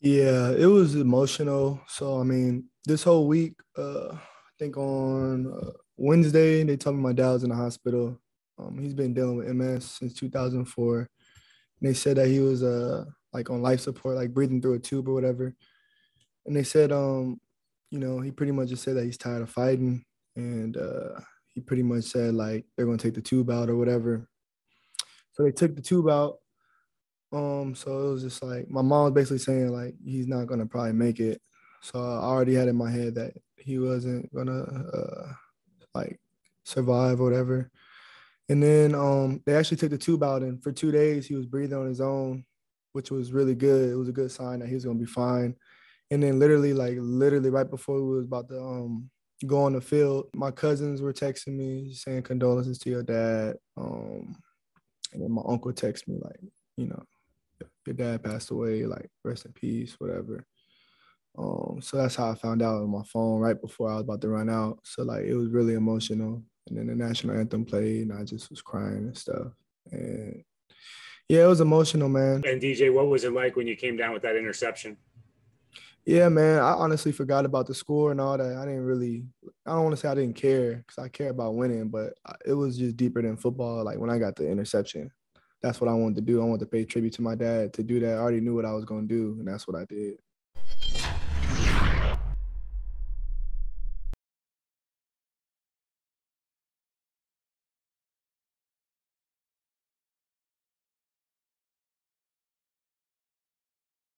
Yeah, it was emotional. So I mean, this whole week, uh, I think on uh, Wednesday they told me my dad was in the hospital. Um, he's been dealing with MS since 2004. And they said that he was uh like on life support, like breathing through a tube or whatever. And they said, um, you know, he pretty much just said that he's tired of fighting, and uh, he pretty much said like they're gonna take the tube out or whatever. So they took the tube out. Um, so it was just like my mom was basically saying like he's not gonna probably make it. So I already had in my head that he wasn't gonna uh, like survive or whatever. And then um, they actually took the tube out, and for two days he was breathing on his own, which was really good. It was a good sign that he was gonna be fine. And then literally, like literally right before we was about to um, go on the field, my cousins were texting me saying condolences to your dad. Um, and then my uncle texted me like, you know, your dad passed away, like rest in peace, whatever. Um, so that's how I found out on my phone right before I was about to run out. So like it was really emotional. And then the national anthem played and I just was crying and stuff. And yeah, it was emotional, man. And DJ, what was it like when you came down with that interception? Yeah, man. I honestly forgot about the score and all that. I didn't really. I don't want to say I didn't care because I care about winning, but it was just deeper than football. Like when I got the interception, that's what I wanted to do. I wanted to pay tribute to my dad. To do that, I already knew what I was going to do, and that's what I did.